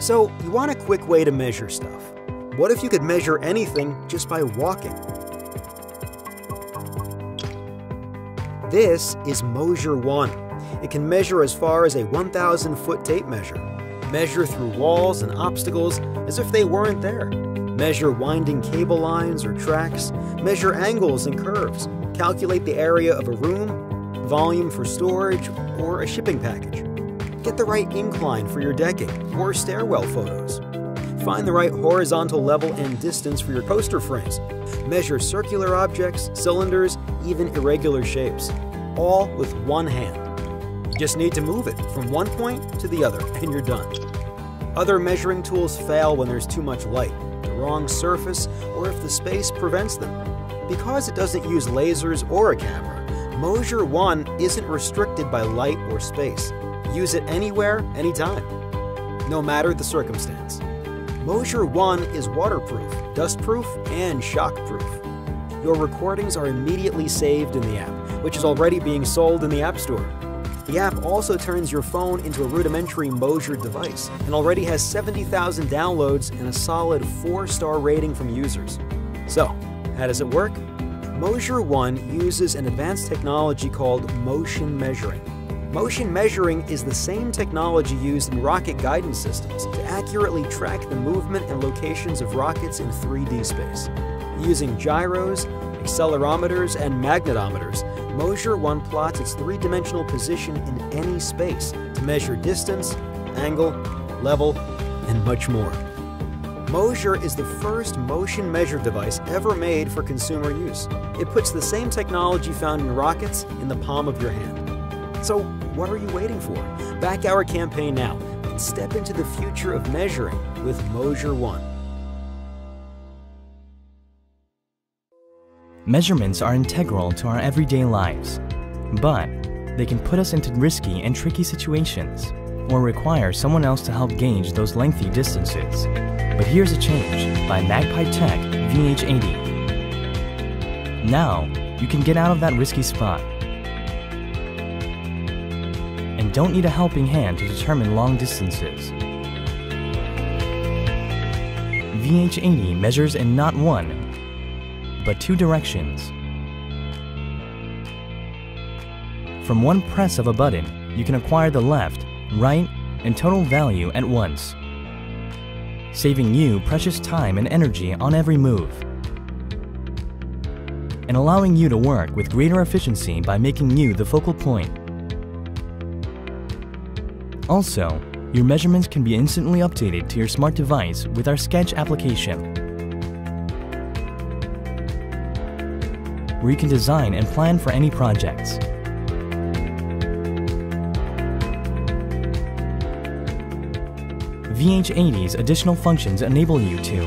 So, you want a quick way to measure stuff. What if you could measure anything just by walking? This is Moasure 1. It can measure as far as a 1,000 foot tape measure, measure through walls and obstacles as if they weren't there, measure winding cable lines or tracks, measure angles and curves, calculate the area of a room, volume for storage, or a shipping package. Get the right incline for your decking or stairwell photos. Find the right horizontal level and distance for your poster frames. Measure circular objects, cylinders, even irregular shapes, all with one hand. You just need to move it from one point to the other, and you're done. Other measuring tools fail when there's too much light, the wrong surface, or if the space prevents them. Because it doesn't use lasers or a camera, Moasure 1 isn't restricted by light or space. Use it anywhere, anytime, no matter the circumstance. Moasure 1 is waterproof, dustproof, and shockproof. Your recordings are immediately saved in the app, which is already being sold in the App Store. The app also turns your phone into a rudimentary Moasure device and already has 70,000 downloads and a solid 4-star rating from users. So, how does it work? Moasure 1 uses an advanced technology called motion measuring. Motion measuring is the same technology used in rocket guidance systems to accurately track the movement and locations of rockets in 3D space. Using gyros, accelerometers, and magnetometers, Moasure 1 plots its three-dimensional position in any space to measure distance, angle, level, and much more. Moasure is the first motion measure device ever made for consumer use. It puts the same technology found in rockets in the palm of your hand. So, what are you waiting for? Back our campaign now and step into the future of measuring with Moasure 1. Measurements are integral to our everyday lives, but they can put us into risky and tricky situations or require someone else to help gauge those lengthy distances. But here's a change by Magpie Tech VH80. Now, you can get out of that risky spot don't need a helping hand to determine long distances. VH80 measures in not one, but two directions. From one press of a button, you can acquire the left, right, and total value at once, saving you precious time and energy on every move, and allowing you to work with greater efficiency by making you the focal point. Also, your measurements can be instantly updated to your smart device with our Sketch application. where you can design and plan for any projects. VH80's additional functions enable you to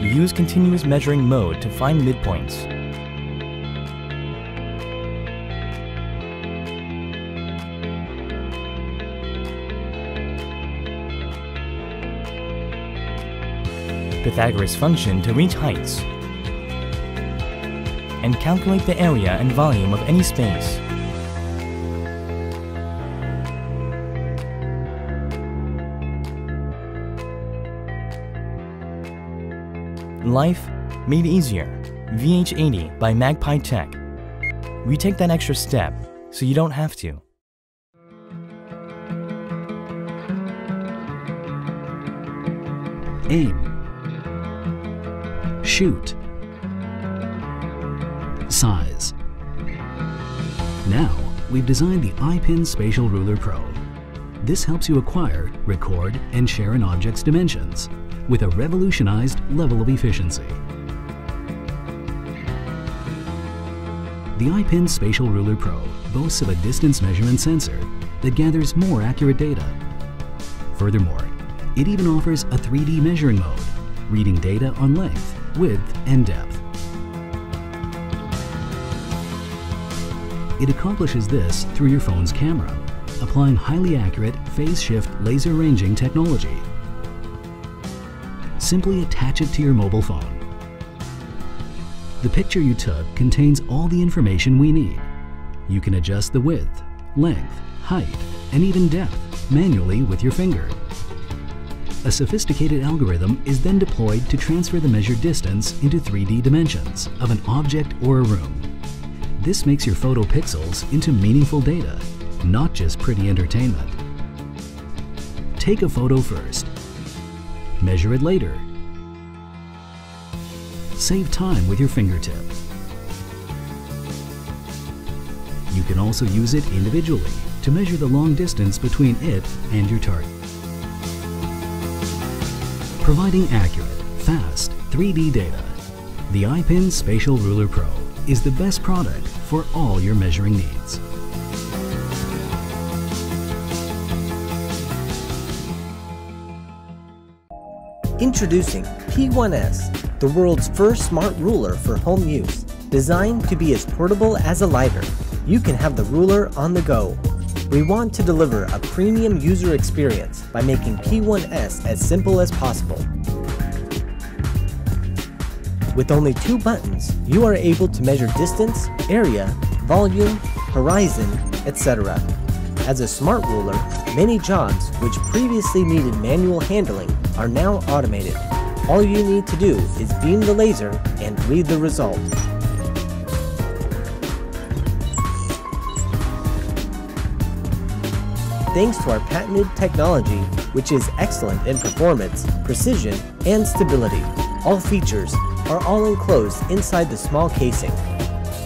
use continuous measuring mode to find midpoints, Pythagoras function to reach heights, and calculate the area and volume of any space. Life made easier. VH80 by Magpie Tech. We take that extra step so you don't have to. Aim. Shoot. Size. Now, we've designed the iPin Spatial Ruler Pro. This helps you acquire, record, and share an object's dimensions with a revolutionized level of efficiency. The iPin Spatial Ruler Pro boasts of a distance measurement sensor that gathers more accurate data. Furthermore, it even offers a 3D measuring mode, reading data on length, width, and depth. It accomplishes this through your phone's camera, applying highly accurate phase shift laser ranging technology. Simply attach it to your mobile phone. The picture you took contains all the information we need. You can adjust the width, length, height, and even depth manually with your finger. A sophisticated algorithm is then deployed to transfer the measured distance into 3D dimensions of an object or a room. This makes your photo pixels into meaningful data, not just pretty entertainment. Take a photo first. Measure it later. Save time with your fingertip. You can also use it individually to measure the long distance between it and your target. Providing accurate, fast 3D data, the iPin Spatial Ruler Pro is the best product for all your measuring needs. Introducing P1S, the world's first smart ruler for home use. Designed to be as portable as a lighter, you can have the ruler on the go. We want to deliver a premium user experience by making P1S as simple as possible. With only two buttons, you are able to measure distance, area, volume, horizon, etc. As a smart ruler, many jobs which previously needed manual handling are now automated. All you need to do is beam the laser and read the result. Thanks to our patented technology, which is excellent in performance, precision, and stability, all features are all enclosed inside the small casing.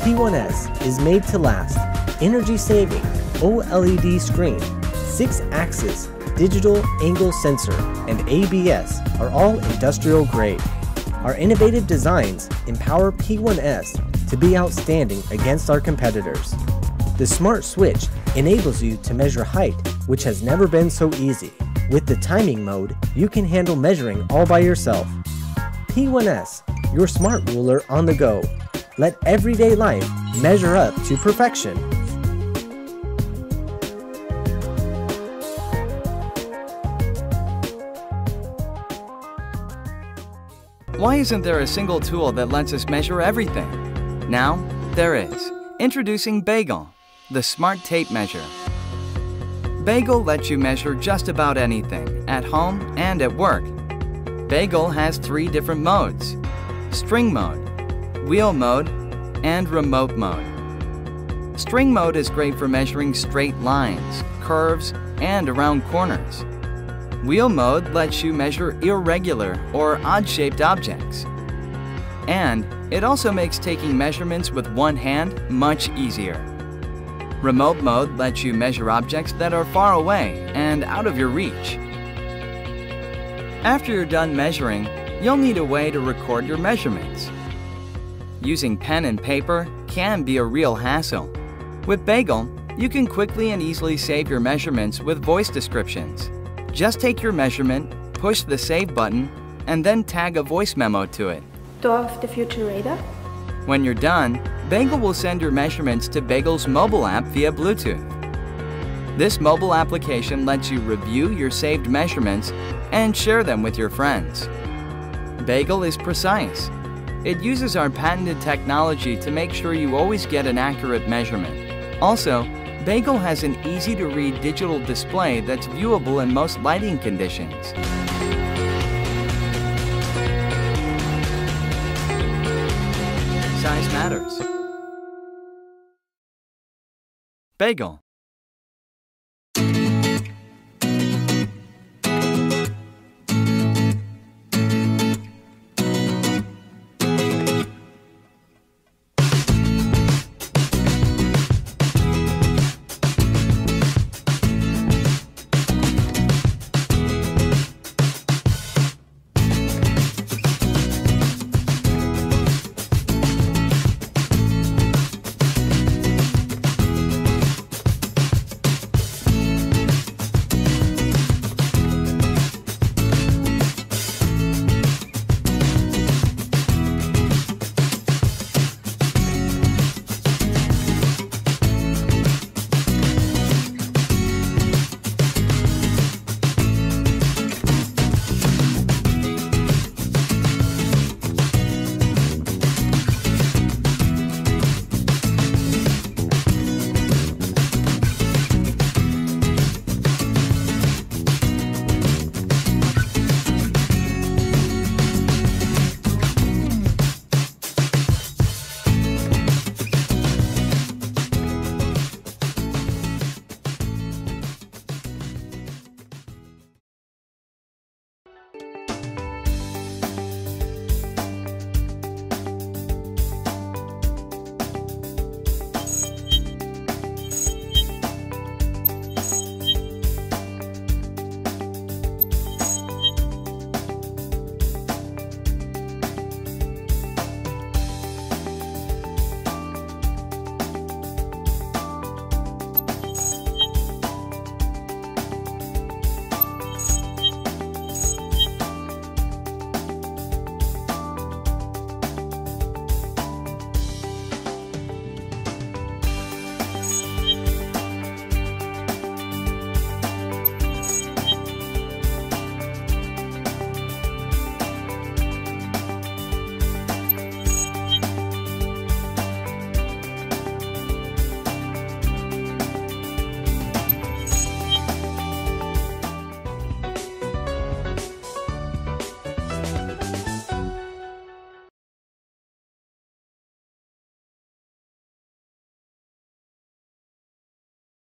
P1S is made to last, energy-saving, OLED screen, 6-axis digital angle sensor, and ABS are all industrial grade. Our innovative designs empower P1S to be outstanding against our competitors. The Smart Switch enables you to measure height, which has never been so easy. With the timing mode, you can handle measuring all by yourself. P1S, your smart ruler on the go. Let everyday life measure up to perfection. Why isn't there a single tool that lets us measure everything? Now, there is. Introducing Bagel, the smart tape measure. Bagel lets you measure just about anything, at home and at work. Bagel has three different modes, string mode, wheel mode, and remote mode. String mode is great for measuring straight lines, curves, and around corners. Wheel mode lets you measure irregular or odd-shaped objects. And it also makes taking measurements with one hand much easier. Remote mode lets you measure objects that are far away and out of your reach. After you're done measuring, you'll need a way to record your measurements. Using pen and paper can be a real hassle. With Bagel, you can quickly and easily save your measurements with voice descriptions. Just take your measurement, push the Save button, and then tag a voice memo to it. Door of the Future Radar. When you're done, Bagel will send your measurements to Bagel's mobile app via Bluetooth. This mobile application lets you review your saved measurements and share them with your friends. Bagel is precise. It uses our patented technology to make sure you always get an accurate measurement. Also, Bagel has an easy-to-read digital display that's viewable in most lighting conditions. Matters. Bagel.